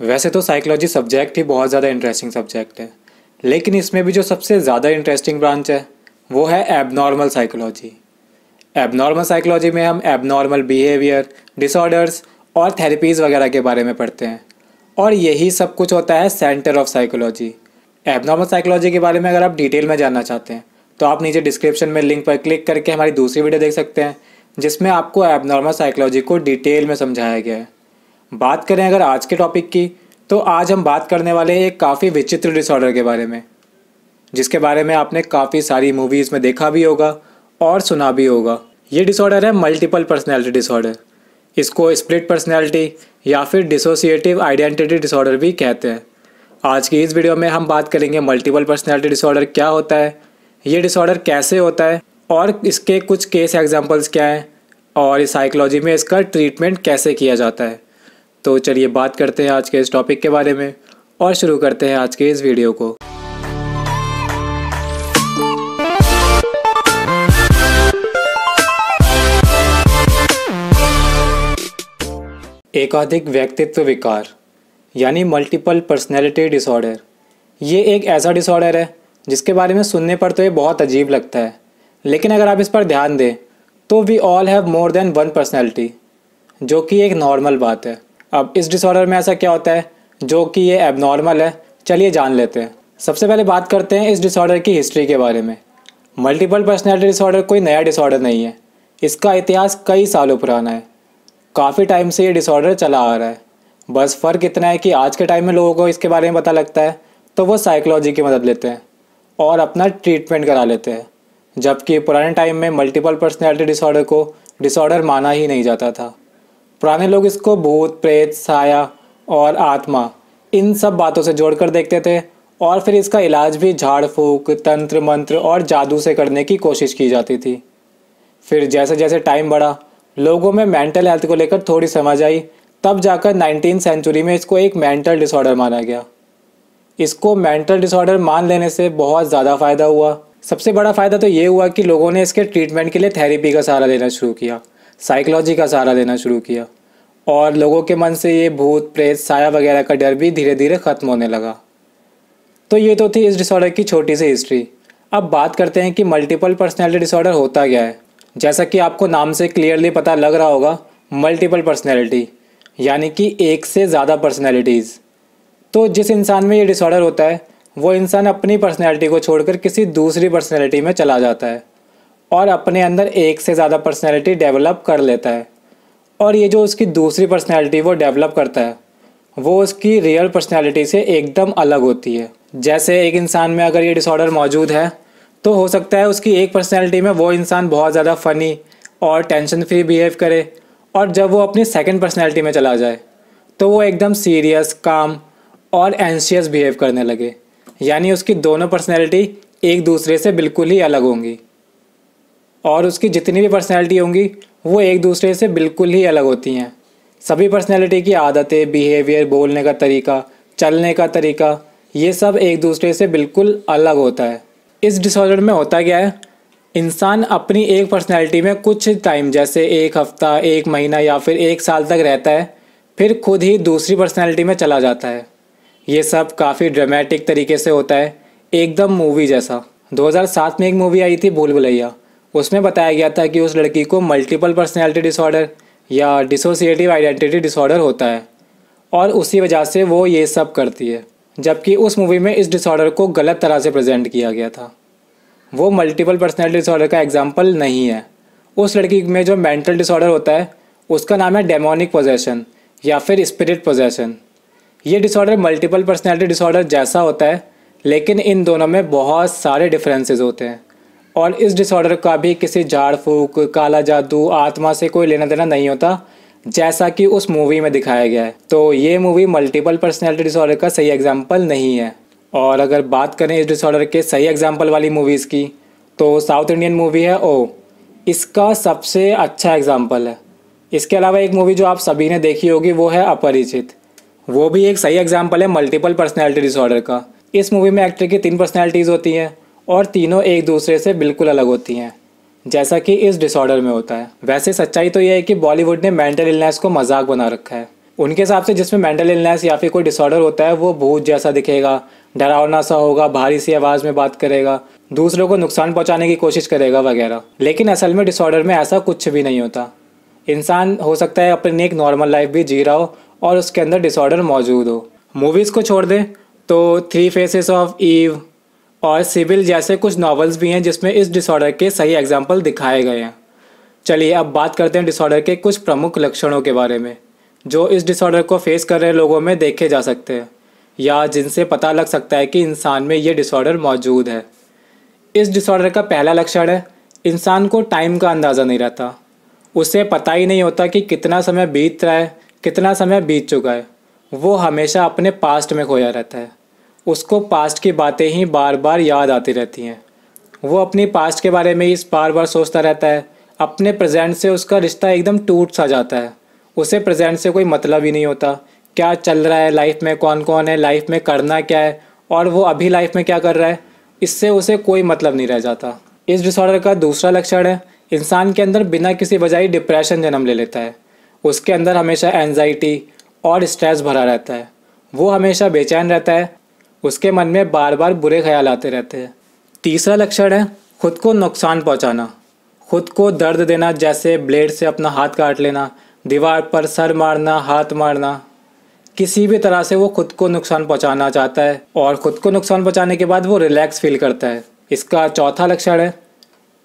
वैसे तो psychology subject ही बहुत ज़्यादा इंटरेस्टिंग सब्जेक्ट है, लेकिन इसमें भी जो सबसे ज़्यादा इंटरेस्टिंग ब्रांच है, वो है एबनॉर्मल साइकोलॉजी एबनॉर्मल साइकोलॉजी में हम एबनॉर्मल बिहेवियर डिसऑर्डर्स और थेरेपीज़ वगैरह के बारे में पढ़ते हैं, और यही सब कुछ होता है centre of psychology abnormal psychology के बारे में अगर आप डिटेल में जानना चाहते हैं तो आप नीचे डिस्क्रिप्शन में लिंक पर क्लिक करके हमारी दूसरी वीडियो देख सकते हैं, जिसमें आपको एबनॉर्मल साइकोलॉजी को डिटेल में समझाया गया है। बात करें अगर आज के टॉपिक की तो आज हम बात करने वाले हैं एक काफ़ी विचित्र डिसऑर्डर के बारे में, जिसके बारे में आपने काफ़ी सारी मूवीज़ में देखा भी होगा और सुना भी होगा। ये डिसऑर्डर है मल्टीपल पर्सनैलिटी डिसऑर्डर इसको स्प्लिट पर्सनैलिटी या फिर डिसोसिएटिव आइडेंटिटी डिसऑर्डर भी कहते हैं। आज की इस वीडियो में हम बात करेंगे मल्टीपल पर्सनैलिटी डिसऑर्डर क्या होता है, ये डिसऑर्डर कैसे होता है, और इसके कुछ केस एग्जाम्पल्स क्या हैं, और इस साइकोलॉजी में इसका ट्रीटमेंट कैसे किया जाता है। तो चलिए बात करते हैं आज के इस टॉपिक के बारे में और शुरू करते हैं आज के इस वीडियो को। एकाधिक व्यक्तित्व विकार, यानी मल्टीपल पर्सनैलिटी डिसऑर्डर ये एक ऐसा डिसऑर्डर है जिसके बारे में सुनने पर तो ये बहुत अजीब लगता है, लेकिन अगर आप इस पर ध्यान दें तो we all have more than one personality जो कि एक नॉर्मल बात है। अब इस डिसऑर्डर में ऐसा क्या होता है? जो कि ये एबनॉर्मल है। चलिए जान लेते हैं। सबसे पहले बात करते हैं इस डिसऑर्डर की हिस्ट्री के बारे में। मल्टीपल पर्सनैलिटी डिसऑर्डर कोई नया डिसऑर्डर नहीं है। इसका इतिहास कई सालों पुराना है। काफ़ी टाइम से ये डिसऑर्डर चला आ रहा है। बस फ़र्क इतना है कि आज के टाइम में लोगों को इसके बारे में पता लगता है तो वो साइकोलॉजी की मदद लेते हैं और अपना ट्रीटमेंट करा लेते हैं। जबकि पुराने टाइम में मल्टीपल पर्सनैलिटी डिसऑर्डर को डिसऑर्डर माना ही नहीं जाता था। पुराने लोग इसको भूत, प्रेत, साया और आत्मा, इन सब बातों से जोड़कर देखते थे और फिर इसका इलाज भी झाड़, फूक, तंत्र, मंत्र और जादू से करने की कोशिश की जाती थी। फिर जैसे जैसे टाइम बढ़ा, लोगों में मेंटल हेल्थ को लेकर थोड़ी समझ आई, तब जाकर नाइनटीन सेंचुरी में इसको एक मेंटल डिसऑर्डर माना गया। इसको मेंटल डिसऑर्डर मान लेने से बहुत ज़्यादा फ़ायदा हुआ। सबसे बड़ा फ़ायदा तो ये हुआ कि लोगों ने इसके ट्रीटमेंट के लिए थेरेपी का सहारा लेना शुरू किया। साइकोलॉजी का सहारा लेना शुरू किया। और लोगों के मन से ये भूत, प्रेत, साया वगैरह का डर भी धीरे धीरे ख़त्म होने लगा। तो ये तो थी इस डिसऑर्डर की छोटी सी हिस्ट्री अब बात करते हैं कि मल्टीपल पर्सनैलिटी डिसऑर्डर होता क्या है। जैसा कि आपको नाम से क्लियरली पता लग रहा होगा मल्टीपल पर्सनैलिटी यानी कि एक से ज़्यादा पर्सनैलिटीज़ तो जिस इंसान में ये डिसऑर्डर होता है, वो इंसान अपनी पर्सनैलिटी को छोड़कर किसी दूसरी पर्सनैलिटी में चला जाता है। और अपने अंदर एक से ज़्यादा पर्सनैलिटी डेवलप कर लेता है। और ये जो उसकी दूसरी पर्सनैलिटी वो डेवलप करता है, वो उसकी रियल पर्सनैलिटी से एकदम अलग होती है। जैसे एक इंसान में अगर ये डिसऑर्डर मौजूद है तो हो सकता है उसकी एक पर्सनैलिटी में वो इंसान बहुत ज़्यादा फ़नी और टेंशन फ्री बिहेव करे और जब वो अपनी सेकेंड पर्सनैलिटी में चला जाए तो वो एकदम सीरियस काम और एंशियस बिहेव करने लगे। यानी उसकी दोनों पर्सनैलिटी एक दूसरे से बिल्कुल ही अलग होंगी। और उसकी जितनी भी पर्सनैलिटी होंगी, वो एक दूसरे से बिल्कुल ही अलग होती हैं। सभी पर्सनैलिटी की आदतें बिहेवियर बोलने का तरीका, चलने का तरीका, ये सब एक दूसरे से बिल्कुल अलग होता है। इस डिसऑर्डर में होता क्या है? इंसान अपनी एक पर्सनैलिटी में कुछ टाइम जैसे एक हफ़्ता, एक महीना या फिर एक साल तक रहता है, फिर खुद ही दूसरी पर्सनैलिटी में चला जाता है। ये सब काफ़ी ड्रामेटिक तरीके से होता है, एकदम मूवी जैसा। 2007 में एक मूवी आई थी, भूल भुलैया। उसमें बताया गया था कि उस लड़की को मल्टीपल पर्सनैलिटी डिसऑर्डर या डिसोसिएटिव आइडेंटिटी डिसऑर्डर होता है और उसी वजह से वो ये सब करती है, जबकि उस मूवी में इस डिसऑर्डर को गलत तरह से प्रेजेंट किया गया था। वो मल्टीपल पर्सनैलिटी डिसऑर्डर का एग्ज़ाम्पल नहीं है। उस लड़की में जो मेंटल डिसऑर्डर होता है, उसका नाम है डेमोनिक पोजेशन या फिर स्पिरिट पोजेशन ये डिसऑर्डर मल्टीपल पर्सनैलिटी डिसऑर्डर जैसा होता है, लेकिन इन दोनों में बहुत सारे डिफरेंसेस होते हैं। और इस डिसऑर्डर का भी किसी झाड़ फूक, काला जादू, आत्मा से कोई लेना देना नहीं होता, जैसा कि उस मूवी में दिखाया गया है। तो ये मूवी मल्टीपल पर्सनैलिटी डिसऑर्डर का सही एग्ज़ाम्पल नहीं है। और अगर बात करें इस डिसऑर्डर के सही एग्ज़ाम्पल वाली मूवीज़ की तो साउथ इंडियन मूवी है ओ। इसका सबसे अच्छा एग्ज़ाम्पल है। इसके अलावा एक मूवी जो आप सभी ने देखी होगी, वो है अपरिचित। वो भी एक सही एग्ज़ाम्पल है मल्टीपल पर्सनैलिटी डिसऑर्डर का। इस मूवी में एक्टर की तीन पर्सनैलिटीज़ होती हैं। और तीनों एक दूसरे से बिल्कुल अलग होती हैं। जैसा कि इस डिसऑर्डर में होता है। वैसे सच्चाई तो यह है कि बॉलीवुड ने मेंटल इलनेस को मज़ाक बना रखा है। उनके हिसाब से जिसमें मेंटल इलनेस या फिर कोई डिसऑर्डर होता है, वो भूत जैसा दिखेगा। डरावना सा होगा, भारी सी आवाज़ में बात करेगा, दूसरों को नुकसान पहुँचाने की कोशिश करेगा वगैरह। लेकिन असल में डिसऑर्डर में ऐसा कुछ भी नहीं होता। इंसान हो सकता है अपनी एक नॉर्मल लाइफ भी जी रहा हो और उसके अंदर डिसऑर्डर मौजूद हो। मूवीज़ को छोड़ दें तो थ्री फेसेस ऑफ़ ईव और सिविल जैसे कुछ नॉवेल्स भी हैं जिसमें इस डिसऑर्डर के सही एग्ज़ाम्पल दिखाए गए हैं। चलिए अब बात करते हैं डिसऑर्डर के कुछ प्रमुख लक्षणों के बारे में, जो इस डिसऑर्डर को फेस कर रहे लोगों में देखे जा सकते हैं, या जिनसे पता लग सकता है कि इंसान में ये डिसऑर्डर मौजूद है। इस डिसऑर्डर का पहला लक्षण है, इंसान को टाइम का अंदाज़ा नहीं रहता। उसे पता ही नहीं होता कि कितना समय बीत रहा है, कितना समय बीत चुका है। वो हमेशा अपने पास्ट में खोया रहता है। उसको पास्ट की बातें ही बार बार याद आती रहती हैं। वो अपनी पास्ट के बारे में इस बार बार सोचता रहता है। अपने प्रेजेंट से उसका रिश्ता एकदम टूट सा जाता है। उसे प्रेजेंट से कोई मतलब ही नहीं होता। क्या चल रहा है लाइफ में कौन कौन है लाइफ में करना क्या है, और वो अभी लाइफ में क्या कर रहा है, इससे उसे कोई मतलब नहीं रह जाता। इस डिसऑर्डर का दूसरा लक्षण है, इंसान के अंदर बिना किसी वजह डिप्रेशन जन्म ले लेता है। उसके अंदर हमेशा एनजाइटी और स्ट्रेस भरा रहता है। वो हमेशा बेचैन रहता है उसके मन में बार बार बुरे ख्याल आते रहते हैं। तीसरा लक्षण है, खुद को नुकसान पहुंचाना। खुद को दर्द देना, जैसे ब्लेड से अपना हाथ काट लेना, दीवार पर सर मारना, हाथ मारना। किसी भी तरह से वो खुद को नुकसान पहुंचाना चाहता है और खुद को नुकसान पहुँचाने के बाद वो रिलैक्स फील करता है। इसका चौथा लक्षण है,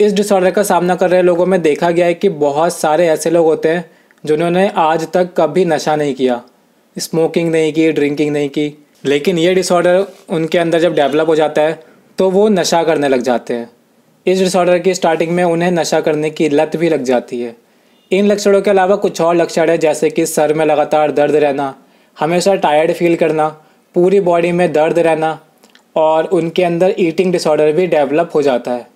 इस डिसऑर्डर का सामना कर रहे लोगों में देखा गया है कि बहुत सारे ऐसे लोग होते हैं, जिन्होंने आज तक कभी नशा नहीं किया। स्मोकिंग नहीं की ड्रिंकिंग नहीं की। लेकिन ये डिसऑर्डर उनके अंदर जब डेवलप हो जाता है तो वो नशा करने लग जाते हैं। इस डिसऑर्डर की स्टार्टिंग में उन्हें नशा करने की लत भी लग जाती है। इन लक्षणों के अलावा कुछ और लक्षण है, जैसे कि सर में लगातार दर्द रहना, हमेशा टायर्ड फील करना, पूरी बॉडी में दर्द रहना, और उनके अंदर ईटिंग डिसऑर्डर भी डेवलप हो जाता है।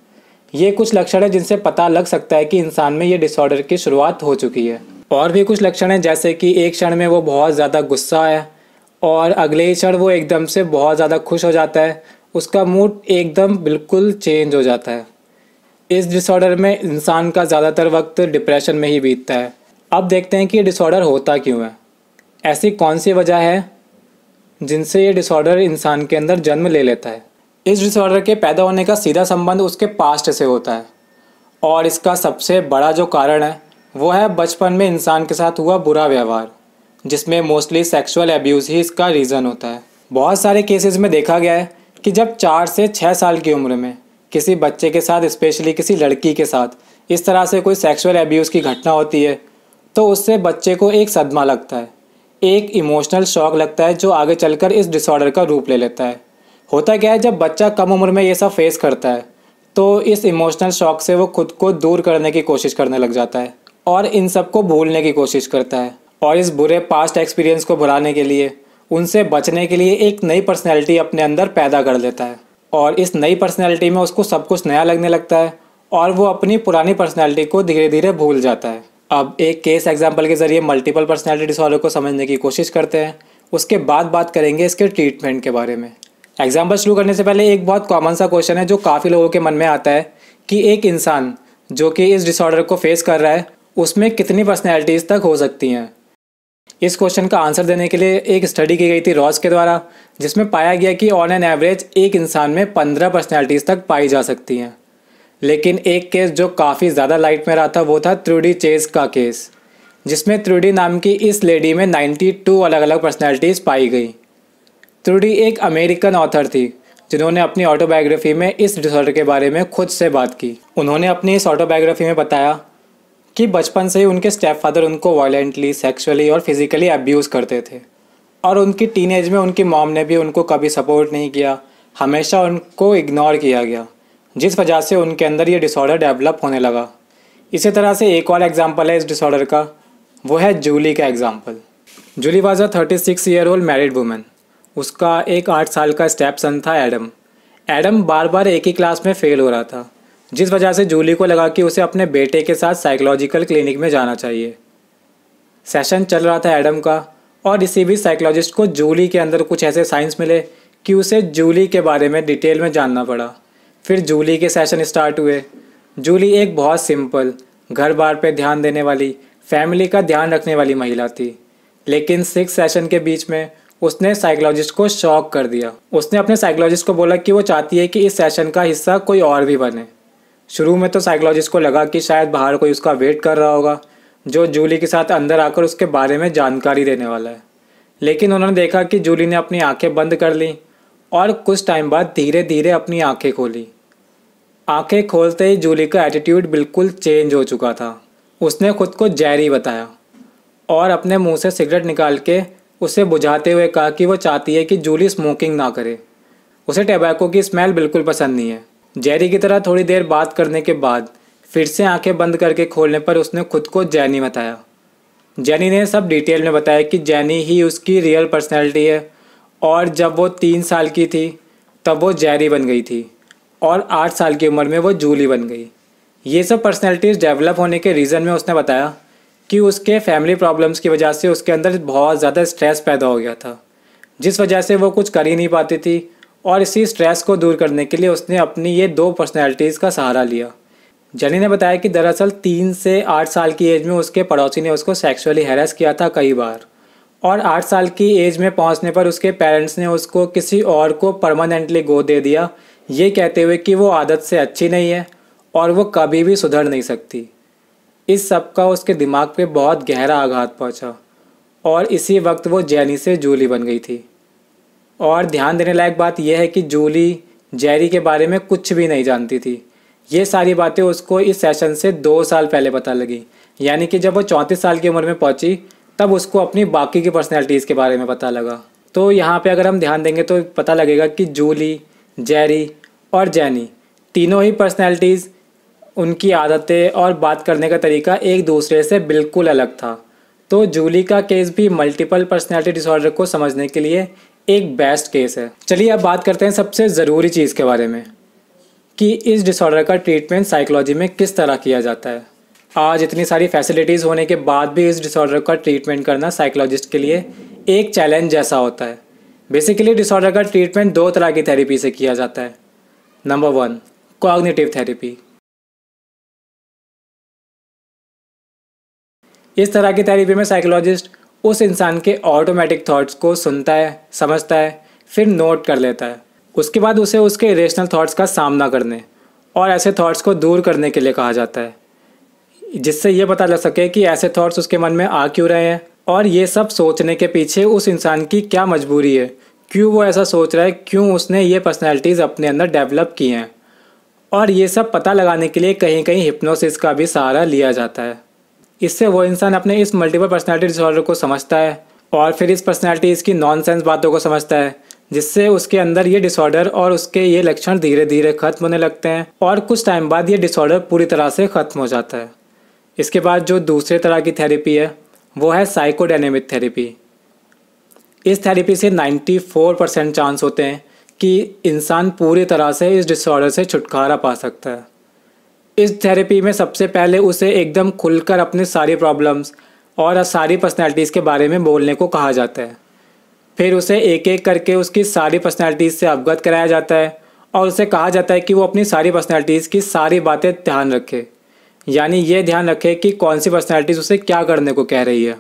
ये कुछ लक्षण है जिनसे पता लग सकता है कि इंसान में ये डिसऑर्डर की शुरुआत हो चुकी है। और भी कुछ लक्षण हैं, जैसे कि एक क्षण में वो बहुत ज़्यादा गुस्सा है और अगले ही क्षण वो एकदम से बहुत ज़्यादा खुश हो जाता है। उसका मूड एकदम बिल्कुल चेंज हो जाता है। इस डिसऑर्डर में इंसान का ज़्यादातर वक्त डिप्रेशन में ही बीतता है। अब देखते हैं कि ये डिसऑर्डर होता क्यों है। ऐसी कौन सी वजह है जिनसे ये डिसऑर्डर इंसान के अंदर जन्म ले लेता है? इस डिसऑर्डर के पैदा होने का सीधा संबंध उसके पास्ट से होता है। और इसका सबसे बड़ा जो कारण है, वो है बचपन में इंसान के साथ हुआ बुरा व्यवहार। जिसमें मोस्टली सेक्सुअल एब्यूज़ ही इसका रीज़न होता है। बहुत सारे केसेस में देखा गया है कि जब चार से छः साल की उम्र में किसी बच्चे के साथ स्पेशली किसी लड़की के साथ, इस तरह से कोई सेक्सुअल एब्यूज़ की घटना होती है तो उससे बच्चे को एक सदमा लगता है, एक इमोशनल शॉक लगता है जो आगे चलकर इस डिसऑर्डर का रूप ले लेता है। होता क्या है, जब बच्चा कम उम्र में ये सब फेस करता है तो इस इमोशनल शॉक से वो खुद को दूर करने की कोशिश करने लग जाता है और इन सबको भूलने की कोशिश करता है। और इस बुरे पास्ट एक्सपीरियंस को भुलाने के लिए, उनसे बचने के लिए एक नई पर्सनैलिटी अपने अंदर पैदा कर लेता है। और इस नई पर्सनैलिटी में उसको सब कुछ नया लगने लगता है और वो अपनी पुरानी पर्सनैलिटी को धीरे धीरे भूल जाता है। अब एक केस एग्ज़ाम्पल के ज़रिए मल्टीपल पर्सनैलिटी डिसऑर्डर को समझने की कोशिश करते हैं। उसके बाद बात करेंगे इसके ट्रीटमेंट के बारे में। एग्ज़ाम्पल शुरू करने से पहले एक बहुत कॉमन सा क्वेश्चन है जो काफ़ी लोगों के मन में आता है कि एक इंसान जो कि इस डिसऑर्डर को फेस कर रहा है, उसमें कितनी पर्सनैलिटीज़ तक हो सकती हैं? इस क्वेश्चन का आंसर देने के लिए एक स्टडी की गई थी रॉस के द्वारा, जिसमें पाया गया कि ऑन एन एवरेज एक इंसान में पंद्रह पर्सनैलिटीज़ तक पाई जा सकती हैं। लेकिन एक केस जो काफ़ी ज़्यादा लाइट में रहा था, वो था त्रुडी चेज का केस जिसमें त्रुडी नाम की इस लेडी में 92 अलग अलग पर्सनैलिटीज़ पाई गई। त्रुडी एक अमेरिकन ऑथर थी, जिन्होंने अपनी ऑटोबायोग्राफी में इस डिसऑर्डर के बारे में खुद से बात की। उन्होंने अपनी इस ऑटोबायोग्राफी में बताया कि बचपन से ही उनके स्टेप फादर उनको वायलेंटली सेक्सुअली और फिज़िकली अब्यूज़ करते थे। और उनकी टीन एज में उनकी मॉम ने भी उनको कभी सपोर्ट नहीं किया। हमेशा उनको इग्नोर किया गया, जिस वजह से उनके अंदर ये डिसऑर्डर डेवलप होने लगा। इसी तरह से एक और एग्ज़ाम्पल है इस डिसऑर्डर का। वो है जूली का example Julie was a thirty six year old married women उसका एक आठ साल का स्टेप सन था एडम एडम बार बार एक ही क्लास में फेल हो रहा था। जिस वजह से जूली को लगा कि उसे अपने बेटे के साथ साइकोलॉजिकल क्लिनिक में जाना चाहिए। सेशन चल रहा था एडम का, और इसी भी साइकोलॉजिस्ट को जूली के अंदर कुछ ऐसे साइंस मिले कि उसे जूली के बारे में डिटेल में जानना पड़ा। फिर जूली के सेशन स्टार्ट हुए। जूली एक बहुत सिंपल घर बार पे ध्यान देने वाली फैमिली का ध्यान रखने वाली महिला थी। लेकिन सिक्स सेशन के बीच में उसने साइकोलॉजिस्ट को शॉक कर दिया। उसने अपने साइकोलॉजिस्ट को बोला कि वो चाहती है कि इस सेशन का हिस्सा कोई और भी बने। शुरू में तो साइकोलॉजिस्ट को लगा कि शायद बाहर कोई उसका वेट कर रहा होगा, जो जूली के साथ अंदर आकर उसके बारे में जानकारी देने वाला है। लेकिन उन्होंने देखा कि जूली ने अपनी आँखें बंद कर ली और कुछ टाइम बाद धीरे धीरे अपनी आँखें खोली। आँखें खोलते ही जूली का एटीट्यूड बिल्कुल चेंज हो चुका था। उसने खुद को जैरी बताया और अपने मुँह से सिगरेट निकाल के उसे बुझाते हुए कहा कि वो चाहती है कि जूली स्मोकिंग ना करे। उसे टैबैको की स्मेल बिल्कुल पसंद नहीं है। जैरी की तरह थोड़ी देर बात करने के बाद फिर से आँखें बंद करके खोलने पर उसने खुद को जैनी बताया। जैनी ने सब डिटेल में बताया कि जैनी ही उसकी रियल पर्सनैलिटी है और जब वो तीन साल की थी, तब वो जैरी बन गई थी और आठ साल की उम्र में वो जूली बन गई। ये सब पर्सनैलिटीज़ डेवलप होने के रीज़न में उसने बताया कि उसके फैमिली प्रॉब्लम्स की वजह से उसके अंदर बहुत ज़्यादा स्ट्रेस पैदा हो गया था, जिस वजह से वो कुछ कर ही नहीं पाती थी और इसी स्ट्रेस को दूर करने के लिए उसने अपनी ये दो पर्सनैलिटीज़ का सहारा लिया। जनी ने बताया कि दरअसल तीन से आठ साल की एज में उसके पड़ोसी ने उसको सेक्सुअली हैरेस किया था कई बार। और आठ साल की एज में पहुँचने पर उसके पेरेंट्स ने उसको किसी और को परमानेंटली गोद दे दिया। ये कहते हुए कि वो आदत से अच्छी नहीं है और वो कभी भी सुधर नहीं सकती। इस सब का उसके दिमाग पे बहुत गहरा आघात पहुँचा और इसी वक्त वो जैनी से जूली बन गई थी। और ध्यान देने लायक बात यह है कि जूली जैरी के बारे में कुछ भी नहीं जानती थी। ये सारी बातें उसको इस सेशन से दो साल पहले पता लगी। यानी कि जब वो चौंतीस साल की उम्र में पहुँची, तब उसको अपनी बाकी की पर्सनैलिटीज़ के बारे में पता लगा। तो यहाँ पे अगर हम ध्यान देंगे तो पता लगेगा कि जूली, जेरी और जैनी तीनों ही पर्सनैलिटीज़ उनकी आदतें और बात करने का तरीका एक दूसरे से बिल्कुल अलग था। तो जूली का केस भी मल्टीपल पर्सनैलिटी डिसऑर्डर को समझने के लिए एक बेस्ट केस है। चलिए अब बात करते हैं सबसे ज़रूरी चीज़ के बारे में, कि इस डिसऑर्डर का ट्रीटमेंट साइकोलॉजी में किस तरह किया जाता है। आज इतनी सारी फैसिलिटीज़ होने के बाद भी इस डिसऑर्डर का ट्रीटमेंट करना साइकोलॉजिस्ट के लिए एक चैलेंज जैसा होता है। बेसिकली डिसऑर्डर का ट्रीटमेंट दो तरह की थेरेपी से किया जाता है। नंबर वन कॉग्निटिव थेरेपी इस तरह की थेरेपी में साइकोलॉजिस्ट उस इंसान के ऑटोमेटिक थॉट्स को सुनता है, समझता है, फिर नोट कर लेता है। उसके बाद उसे उसके इरेशनल थॉट्स का सामना करने और ऐसे थॉट्स को दूर करने के लिए कहा जाता है, जिससे ये पता लग सके कि ऐसे थॉट्स उसके मन में आ क्यों रहे हैं और ये सब सोचने के पीछे उस इंसान की क्या मजबूरी है। क्यों वो ऐसा सोच रहा है? क्यों उसने ये पर्सनैलिटीज़ अपने अंदर डेवलप की हैं? और ये सब पता लगाने के लिए कहीं कहीं हिप्नोसिस का भी सहारा लिया जाता है। इससे वो इंसान अपने इस मल्टीपल पर्सनैलिटी डिसऑर्डर को समझता है और फिर इस पर्सनैलिटीज़ की नॉनसेंस बातों को समझता है, जिससे उसके अंदर ये डिसऑर्डर और उसके ये लक्षण धीरे धीरे खत्म होने लगते हैं और कुछ टाइम बाद ये डिसऑर्डर पूरी तरह से ख़त्म हो जाता है। इसके बाद जो दूसरे तरह की थेरेपी है, वो है साइकोडायनेमिक थेरेपी इस थेरेपी से 94 परसेंट चांस होते हैं कि इंसान पूरी तरह से इस डिसऑर्डर से छुटकारा पा सकता है। इस थेरेपी में सबसे पहले उसे एकदम खुलकर अपने सारी प्रॉब्लम्स और सारी पर्सनैलिटीज़ के बारे में बोलने को कहा जाता है। फिर उसे एक एक करके उसकी सारी पर्सनैलिटीज़ से अवगत कराया जाता है और उसे कहा जाता है कि वो अपनी सारी पर्सनैलिटीज़ की सारी बातें ध्यान रखे। यानी ये ध्यान रखे कि कौन सी पर्सनैलिटीज़ उसे क्या करने को कह रही है।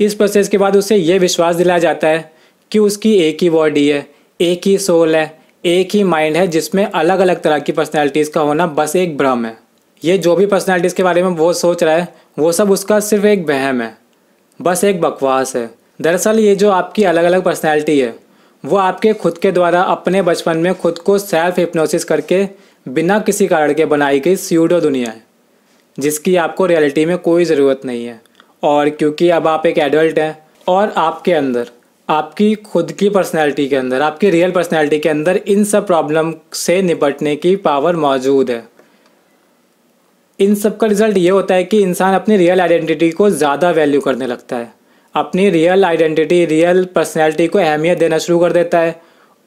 इस प्रोसेस के बाद उसे ये विश्वास दिलाया जाता है कि उसकी एक ही बॉडी है, एक ही सोल है एक ही माइंड है जिसमें अलग अलग तरह की पर्सनैलिटीज़ का होना बस एक भ्रम है। ये जो भी पर्सनैलिटीज़ के बारे में वो सोच रहा है, वो सब उसका सिर्फ़ एक वहम है। बस एक बकवास है। दरअसल ये जो आपकी अलग अलग पर्सनैलिटी है, वो आपके खुद के द्वारा अपने बचपन में खुद को सेल्फ हिप्नोसिस करके बिना किसी कारण के बनाई गई स्यूडो दुनिया है, जिसकी आपको रियलिटी में कोई ज़रूरत नहीं है। और क्योंकि अब आप एक एडल्ट हैं और आपके अंदर आपकी खुद की पर्सनैलिटी के अंदर, आपकी रियल पर्सनैलिटी के अंदर इन सब प्रॉब्लम से निपटने की पावर मौजूद है। इन सब का रिज़ल्ट ये होता है कि इंसान अपनी रियल आइडेंटिटी को ज़्यादा वैल्यू करने लगता है। अपनी रियल आइडेंटिटी रियल पर्सनैलिटी को अहमियत देना शुरू कर देता है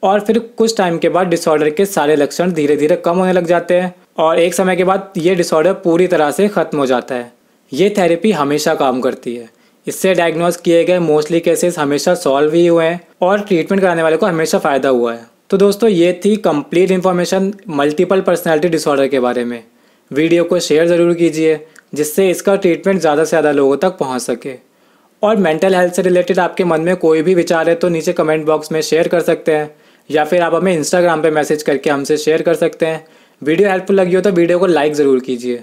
और फिर कुछ टाइम के बाद डिसऑर्डर के सारे लक्षण धीरे धीरे कम होने लग जाते हैं और एक समय के बाद ये डिसऑर्डर पूरी तरह से ख़त्म हो जाता है। ये थेरेपी हमेशा काम करती है। इससे डायग्नोज किए गए मोस्टली केसेस हमेशा सॉल्व ही हुए हैं और ट्रीटमेंट कराने वाले को हमेशा फ़ायदा हुआ है। तो दोस्तों, ये थी complete information multiple personality disorder के बारे में। वीडियो को शेयर ज़रूर कीजिए, जिससे इसका ट्रीटमेंट ज़्यादा से ज़्यादा लोगों तक पहुँच सके। और मेंटल हेल्थ से रिलेटेड आपके मन में कोई भी विचार है तो नीचे कमेंट बॉक्स में शेयर कर सकते हैं, या फिर आप हमें इंस्टाग्राम पे मैसेज करके हमसे शेयर कर सकते हैं। वीडियो हेल्पफुल लगी हो तो वीडियो को लाइक ज़रूर कीजिए।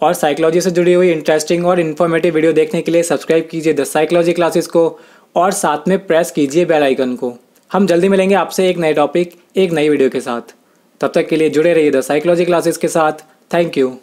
और साइकोलॉजी से जुड़ी हुई इंटरेस्टिंग और इन्फॉर्मेटिव वीडियो देखने के लिए सब्सक्राइब कीजिए द साइकोलॉजी क्लासेस को और साथ में प्रेस कीजिए बेल आइकन को। हम जल्दी मिलेंगे आपसे एक नए टॉपिक एक नई वीडियो के साथ। तब तक के लिए जुड़े रहिए द साइकोलॉजी क्लासेस के साथ। Thank you